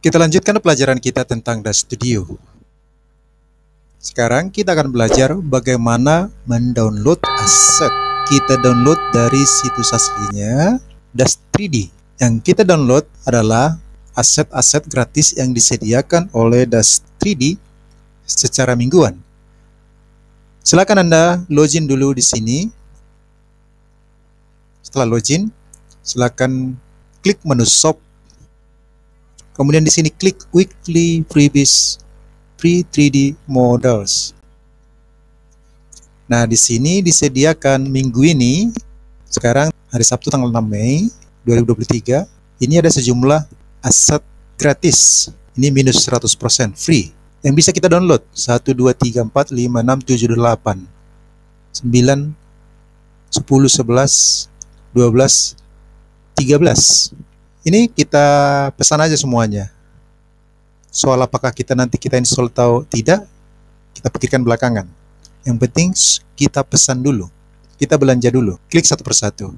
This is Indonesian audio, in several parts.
Kita lanjutkan pelajaran kita tentang DAS Studio. Sekarang kita akan belajar bagaimana mendownload aset. Kita download dari situs aslinya DAS 3D. Yang kita download adalah aset-aset gratis yang disediakan oleh DAS 3D secara mingguan. Silakan Anda login dulu di sini. Setelah login, silakan klik menu shop Kemudian di sini klik weekly freebies free 3D models. Nah, di sini disediakan minggu ini sekarang hari Sabtu tanggal 6 Mei 2023 ini ada sejumlah aset gratis. Ini minus 100% free yang bisa kita download 1 2 3 4 5 6 7 8 9 10 11 12 13 ini kita pesan aja semuanya. Soal apakah kita nanti kita install atau tidak, kita pikirkan belakangan. Yang penting kita pesan dulu. Kita belanja dulu. Klik satu persatu.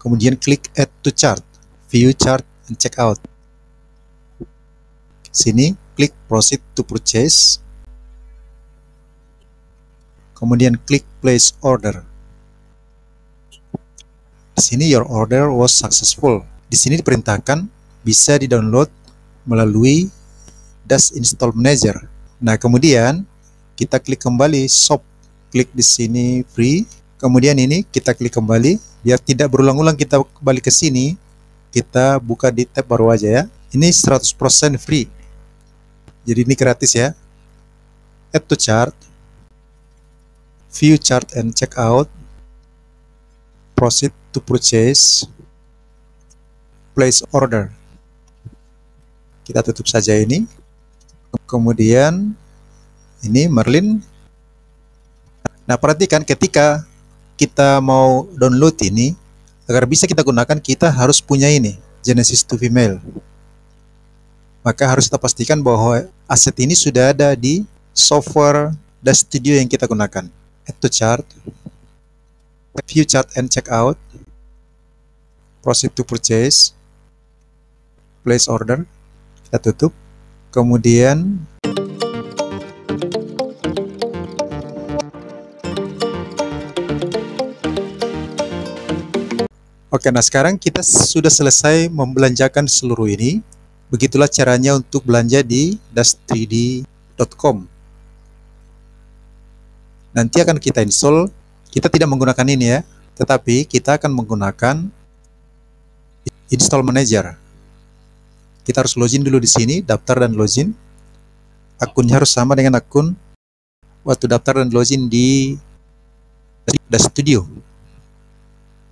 Kemudian klik add to chart, view chart, and check out. Sini klik proceed to purchase. Kemudian klik place order. Sini your order was successful. Di sini diperintahkan bisa di-download melalui DAS Install Manager. Nah, kemudian kita klik kembali shop, klik di sini free. Kemudian ini kita klik kembali biar tidak berulang-ulang kita kembali ke sini. Kita buka di tab baru aja ya. Ini 100% free. Jadi ini gratis ya. Add to chart. View chart and check out. Proceed to purchase place order. Kita tutup saja ini. Kemudian ini Merlin. Nah, perhatikan ketika kita mau download ini, agar bisa kita gunakan, kita harus punya ini, Genesis to Female. Maka harus kita pastikan bahwa aset ini sudah ada di software dan studio yang kita gunakan. Add to chart, view chart and check out, proceed to purchase, place order kita tutup kemudian Oke, nah sekarang kita sudah selesai membelanjakan seluruh ini. Begitulah caranya untuk belanja di das3d.com. Nanti akan kita install. Kita tidak menggunakan ini ya, tetapi kita akan menggunakan install manager. Kita harus login dulu di sini, daftar dan login. Akunnya harus sama dengan akun waktu daftar dan login di The Studio.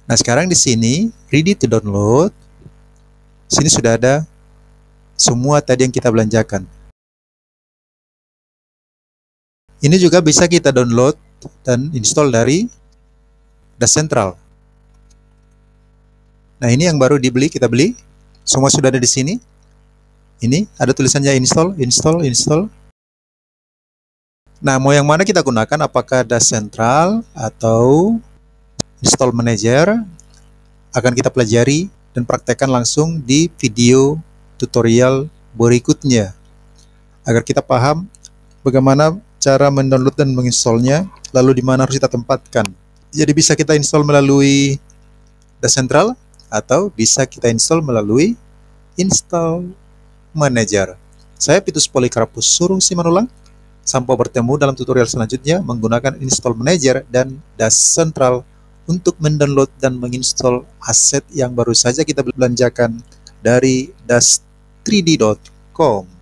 Nah, sekarang di sini ready to download. Sini sudah ada semua tadi yang kita belanjakan. Ini juga bisa kita download dan install dari The Central. Nah, ini yang baru dibeli, kita beli. Semua sudah ada di sini. Ini ada tulisannya install, install, install. Nah, mau yang mana kita gunakan? Apakah ada central atau install manager? Akan kita pelajari dan praktekkan langsung di video tutorial berikutnya. Agar kita paham bagaimana cara mendownload dan menginstallnya, lalu di mana harus kita tempatkan. Jadi bisa kita install melalui The Central atau bisa kita install melalui install Manager. Saya Pitus Polikarpus suruh Simanulang. Sampai bertemu dalam tutorial selanjutnya menggunakan install manager dan DAS Central untuk mendownload dan menginstall aset yang baru saja kita belanjakan dari das3d.com.